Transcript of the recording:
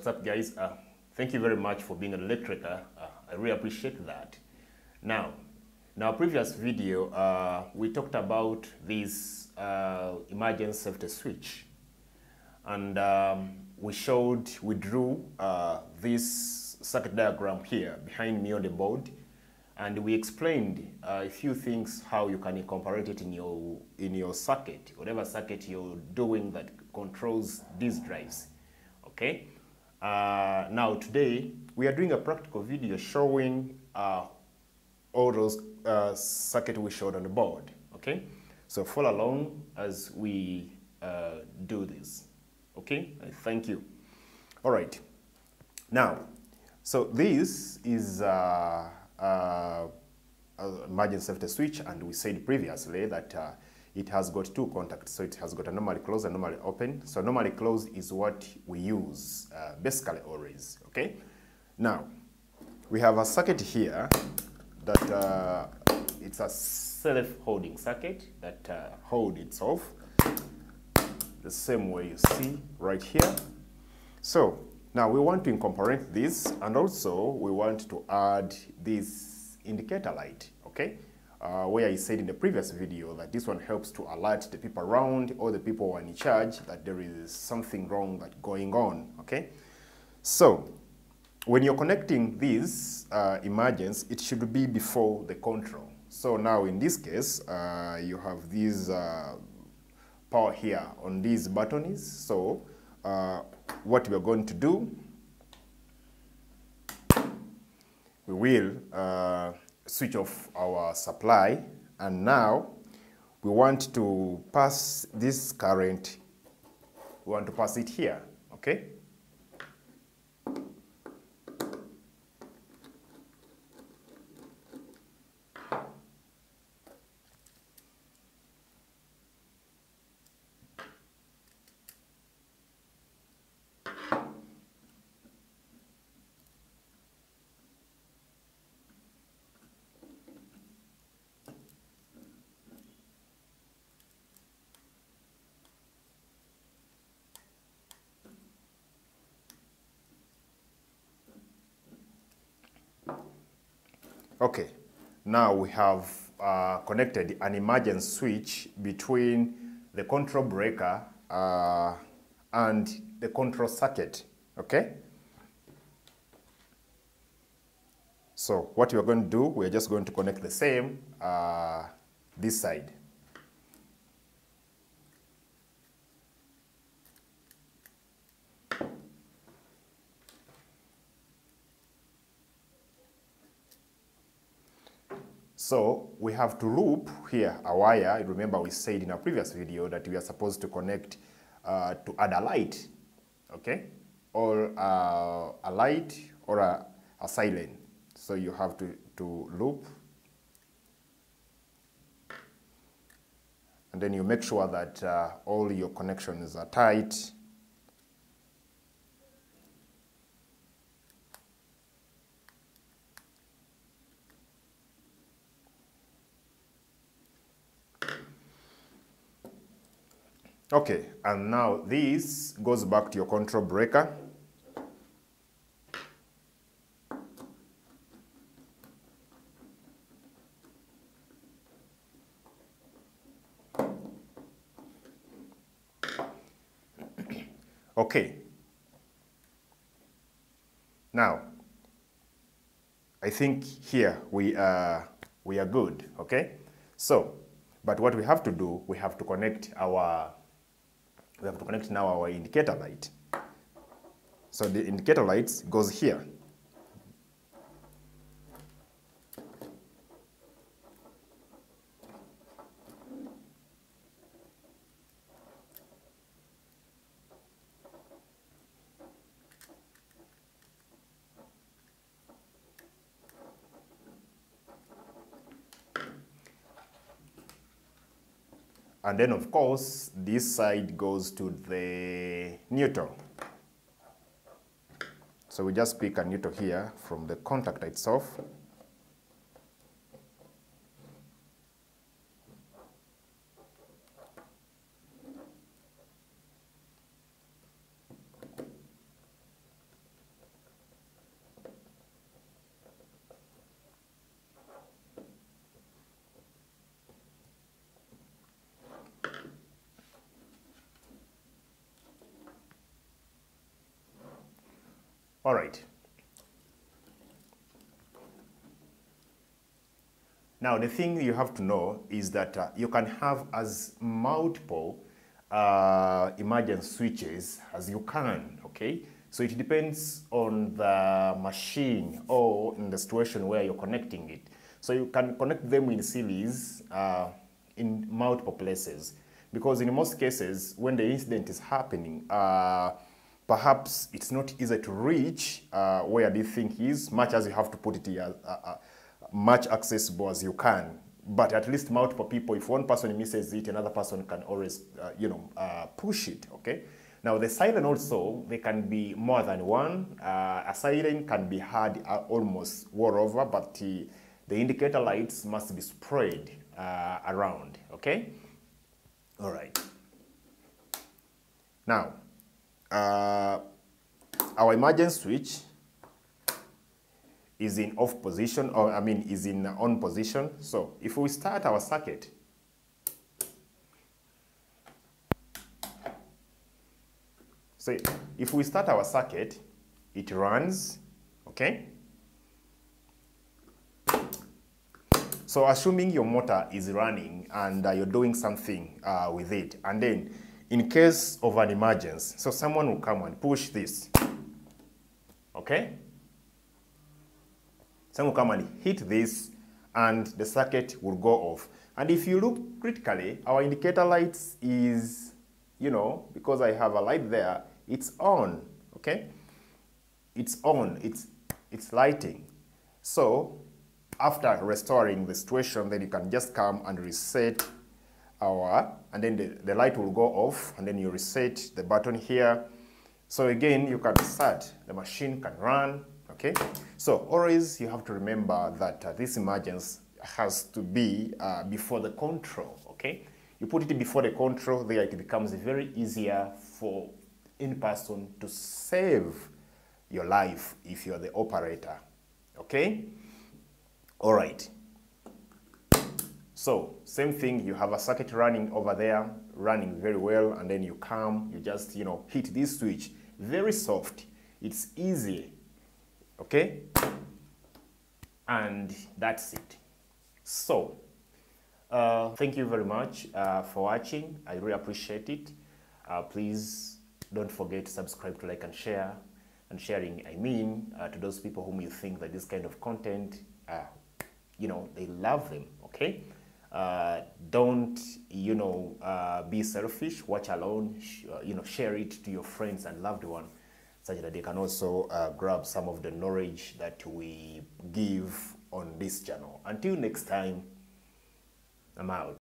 What's up, guys? Uh, thank you very much for being an Elektreca. Uh, I really appreciate that. Now, in our previous video, uh, we talked about this uh, emergency safety switch. And um, we showed, we drew uh, this circuit diagram here behind me on the board. And we explained uh, a few things how you can incorporate it in your, in your circuit, whatever circuit you're doing that controls these drives. Okay? Uh, now today, we are doing a practical video showing uh, all those uh, circuit we showed on the board. Okay? So follow along as we uh, do this. Okay? I thank you. All right. Now, so this is uh, uh, safety switch, and we said previously that uh, it has got two contacts. So it has got a normally closed and normally open. So normally closed is what we use uh, basically always, okay? Now, we have a circuit here that uh, it's a self-holding circuit that uh, hold itself the same way you see right here. So now we want to incorporate this and also we want to add this indicator light, okay? Uh, where I said in the previous video that this one helps to alert the people around or the people who are in charge that there is something wrong that going on, okay? So when you're connecting these uh, emergence, it should be before the control. So now in this case, uh, you have these uh, power here on these buttons. So uh, what we're going to do, we will uh, switch off our supply and now we want to pass this current, we want to pass it here, okay? Okay, now we have uh, connected an emergency switch between the control breaker uh, and the control circuit, okay? So what we're going to do, we're just going to connect the same uh, this side. So we have to loop here a wire. Remember we said in a previous video that we are supposed to connect uh, to add a light, okay? Or uh, a light or a, a. So you have to, to loop. And then you make sure that uh, all your connections are tight. Okay, and now this goes back to your control breaker. Okay. Now, I think here we are, we are good, okay? So, but what we have to do, we have to connect our we have to connect now our indicator light. So the indicator light goes here. And then, of course, this side goes to the neutral. So we just pick a neutral here from the contactor itself. All right. Now, the thing you have to know is that uh, you can have as multiple uh, switches as you can, okay? So it depends on the machine or in the situation where you're connecting it. So you can connect them in series uh, in multiple places because in most cases, when the incident is happening, uh, perhaps it's not easy to reach uh, where the thing is, much as you have to put it here, uh, uh, much accessible as you can. But at least multiple people, if one person misses it, another person can always, uh, you know, uh, push it, okay? Now the siren also, they can be more than one. Uh, a siren can be heard almost all over, but the, the indicator lights must be spread around, okay? All right. Now, uh, our emergency switch is in off position, or I mean is in on position. So if we start our circuit, so if we start our circuit, it runs, okay? So assuming your motor is running and uh, you're doing something uh, with it, and then in case of an emergency, so someone will come and push this, okay? Someone will come and hit this and the circuit will go off. And if you look critically, our indicator lights is, you know, because I have a light there, it's on, okay? It's on, it's, it's lighting. So after restoring the situation, then you can just come and reset our, and then the, the light will go off, and then you reset the button here. So again, you can start, the machine can run, okay? So always you have to remember that uh, this emergence has to be uh, before the control, okay? You put it before the control, there it becomes very easier for in person to save your life if you're the operator, okay? All right. So same thing, you have a circuit running over there, running very well, and then you come, you just, you know, hit this switch. Very soft. It's easy. Okay? And that's it. So, uh, thank you very much uh, for watching. I really appreciate it. Uh, please don't forget to subscribe to like and share. And sharing, I mean, uh, to those people whom you think that this kind of content uh, you know, they love them, okay? Uh, don't, you know, uh, be selfish, watch alone, uh, you know, share it to your friends and loved one such that they can also uh, grab some of the knowledge that we give on this channel. Until next time, I'm out.